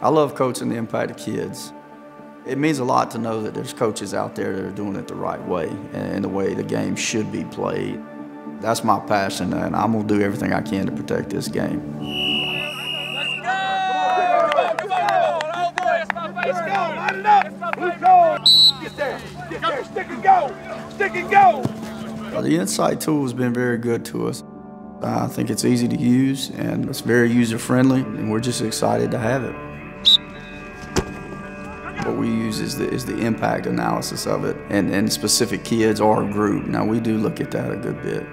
I love coaching the impact of kids. It means a lot to know that there's coaches out there that are doing it the right way and the way the game should be played. That's my passion, and I'm going to do everything I can to protect this game. Oh. The InSite tool has been very good to us. I think it's easy to use and it's very user friendly, and we're just excited to have it. What we use is the, is the impact analysis of it and, and specific kids or group. Now, we do look at that a good bit.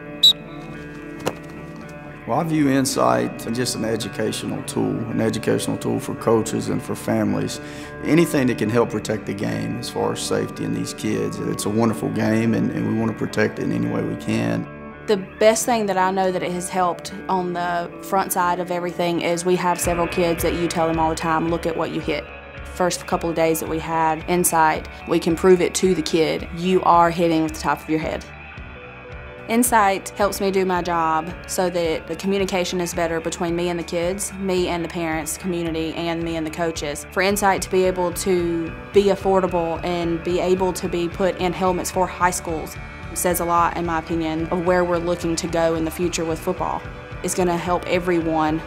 Well, I view InSite as just an educational tool, an educational tool for coaches and for families. Anything that can help protect the game as far as safety in these kids. It's a wonderful game, and, and we want to protect it in any way we can. The best thing that I know that it has helped on the front side of everything is we have several kids that you tell them all the time, look at what you hit. First couple of days that we had InSite, we can prove it to the kid, you are hitting with the top of your head. InSite helps me do my job so that the communication is better between me and the kids, me and the parents, community, and me and the coaches. For InSite to be able to be affordable and be able to be put in helmets for high schools says a lot, in my opinion, of where we're looking to go in the future with football. It's going to help everyone,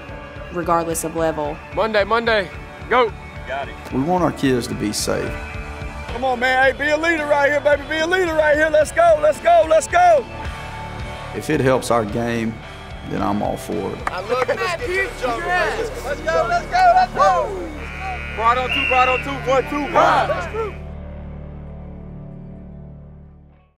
regardless of level. Monday, Monday, go. Got it. We want our kids to be safe. Come on, man. Hey, be a leader right here, baby. Be a leader right here. Let's go, let's go, let's go. If it helps our game, then I'm all for it. I love it. Let's, let's go, let's go, let's go. Pride on two, pride on two, one, two, one.